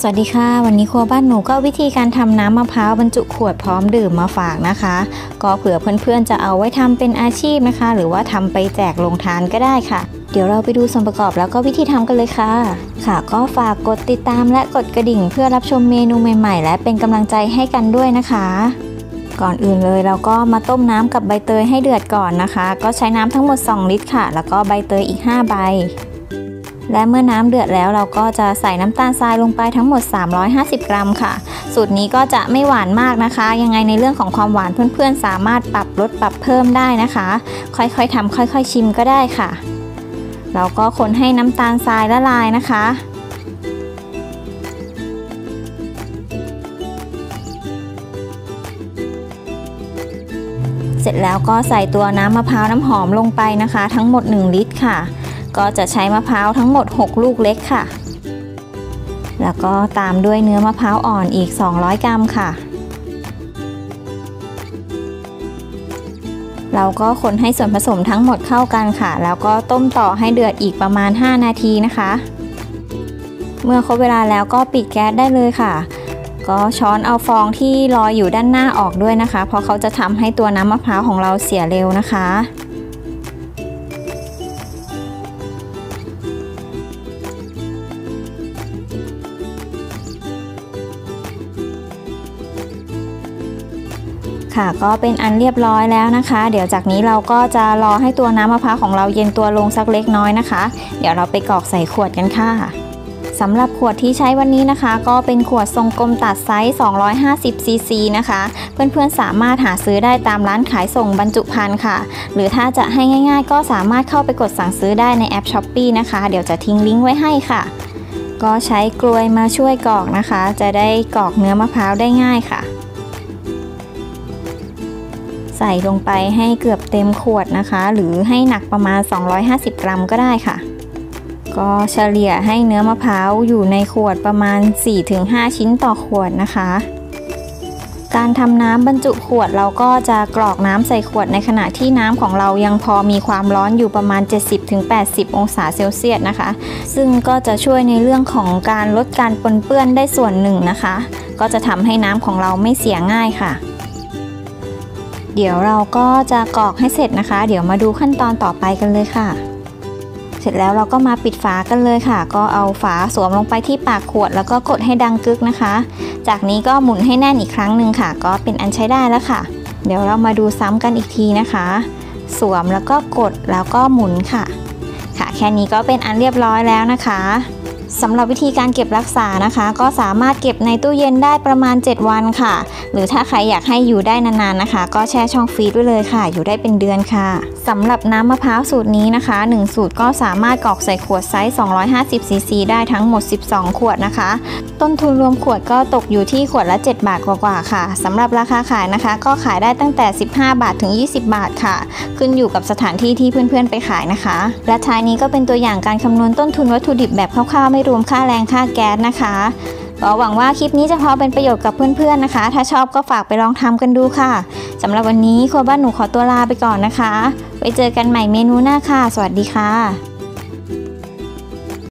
สวัสดีค่ะ วันนี้ครัวบ้านหนูก็วิธีการทำน้ำมะพร้าวบรรจุขวดพร้อมดื่มมาฝากนะคะ ก็เผื่อเพื่อนๆจะเอาไว้ทำเป็นอาชีพนะคะ หรือว่าทำไปแจกลงทานก็ได้ค่ะ เดี๋ยวเราไปดูส่วนประกอบแล้วก็วิธีทำกันเลยค่ะ ค่ะก็ฝากกดติดตามและกดกระดิ่ง เพื่อรับชมเมนูใหม่ ๆ และเป็นกำลังใจให้กันด้วยนะคะ ก่อนอื่นเลยเราก็มาต้มน้ำกับใบเตยให้เดือดก่อนนะคะ ก็ใช้น้ำทั้งหมด 2 ลิตรค่ะ แล้วก็ใบเตยอีก 5 ใบ และเมื่อน้ำเดือดแล้วเราก็จะใส่น้ำตาลทรายลงไปทั้งหมด 350 กรัมค่ะ สูตรนี้ก็จะไม่หวานมากนะคะ ยังไงในเรื่องของความหวานเพื่อนๆ สามารถปรับลดปรับเพิ่มได้นะคะ ค่อยๆทำค่อยๆ ชิมก็ได้ค่ะ เราก็คนให้น้ำตาลทรายละลายนะคะเสร็จแล้วก็ใส่ตัวน้ำมะพร้าวน้ำหอมลงไปนะคะ ทั้งหมด 1 ลิตรค่ะ ก็จะใช้มะพร้าวทั้งหมด 6 ลูกเล็กค่ะ แล้วก็ตามด้วยเนื้อมะพร้าวอ่อนอีก 200 กรัมค่ะ เราก็คนให้ส่วนผสมทั้งหมดเข้ากันค่ะ แล้วก็ต้มต่อให้เดือดอีกประมาณ 5 นาทีนะคะ เมื่อครบเวลาแล้วก็ปิดแก๊สได้เลยค่ะก็ช้อนเอาฟองที่ลอยอยู่ด้านหน้าออกด้วยนะคะ เพราะเขาจะทำให้ตัวน้ำมะพร้าวของเราเสียเร็วนะคะ ค่ะก็เป็นอันเรียบร้อยแล้วนะคะ เดี๋ยวจากนี้เราก็จะรอให้ตัวน้ำมะพร้าวของเราเย็นตัวลงสักเล็กน้อยนะคะ เดี๋ยวเราไปกรอกใส่ขวดกันค่ะสำหรับขวดที่ใช้วันนี้นะคะ ก็เป็นขวดทรงกลมตัดไซส์ 250 ซีซีนะคะ เพื่อนๆสามารถหาซื้อได้ตามร้านขายส่งบรรจุภัณฑ์ค่ะ หรือถ้าจะให้ง่าย ๆ ก็สามารถเข้าไปกดสั่งซื้อได้ในแอป Shopee นะคะ เดี๋ยวจะทิ้งลิงก์ไว้ให้ค่ะ ก็ใช้กรวยมาช่วยกรอกนะคะ จะได้กรอกเนื้อมะพร้าวได้ง่ายค่ะ ใส่ลงไปให้เกือบเต็มขวดนะคะ หรือให้หนักประมาณ 250 กรัมก็ได้ค่ะ ก็เฉลี่ยให้เนื้อมะพร้าวอยู่ในขวดประมาณ 4-5 ชิ้นต่อขวดนะคะ การทำน้ำบรรจุขวดเราก็จะกรอกน้ำใส่ขวดในขณะที่น้ำของเรายังพอมีความร้อนอยู่ประมาณ 70-80 องศาเซลเซียสนะคะ ซึ่งก็จะช่วยในเรื่องของการลดการปนเปื้อนได้ส่วนหนึ่งนะคะ ก็จะทำให้น้ำของเราไม่เสียง่ายค่ะ เดี๋ยวเราก็จะกรอกให้เสร็จนะคะ เดี๋ยวมาดูขั้นตอนต่อไปกันเลยค่ะ เสร็จแล้วเราก็มาปิดฝากันเลยค่ะ ก็เอาฝาสวมลงไปที่ปากขวด แล้วก็กดให้ดังกึกนะคะ จากนี้ก็หมุนให้แน่นอีกครั้งหนึ่งค่ะ ก็เป็นอันใช้ได้แล้วค่ะ เดี๋ยวเรามาดูซ้ำกันอีกทีนะคะ สวมแล้วก็กดแล้วก็หมุนค่ะ ค่ะแค่นี้ก็เป็นอันเรียบร้อยแล้วนะคะ สำหรับวิธีการเก็บรักษานะคะ ก็สามารถเก็บในตู้เย็นได้ประมาณ 7 วันค่ะ หรือถ้าใครอยากให้อยู่ได้นานๆนะคะ ก็แช่ช่องฟรีซไว้เลยค่ะ อยู่ได้เป็นเดือนค่ะสำหรับน้ำมะพร้าวสูตรนี้นะคะ 1 สูตรก็สามารถกรอกใส่ขวดไซส์ 250 ซีซีได้ทั้งหมด 12 ขวดนะคะ ต้นทุนรวมขวดก็ตกอยู่ที่ขวดละ 7 บาทกว่าๆค่ะสำหรับราคาขายนะคะ ก็ขายได้ตั้งแต่ 15 บาทถึง 20 บาทค่ะ ขึ้นอยู่กับสถานที่ที่เพื่อนๆไปขายนะคะ และท้ายนี้ก็เป็นตัวอย่างการคำนวณต้นทุนวัตถุดิบแบบคร่าวๆไม่รวมค่าแรงค่าแก๊สนะคะก็หวังว่าคลิปนี้จะพอเป็นประโยชน์กับเพื่อนๆนะคะ ถ้าชอบก็ฝากไปลองทำกันดูค่ะสำหรับวันนี้ครัวบ้านหนูขอตัวลาไปก่อนนะคะ ไว้เจอกันใหม่เมนูหน้าค่ะ สวัสดีค่ะ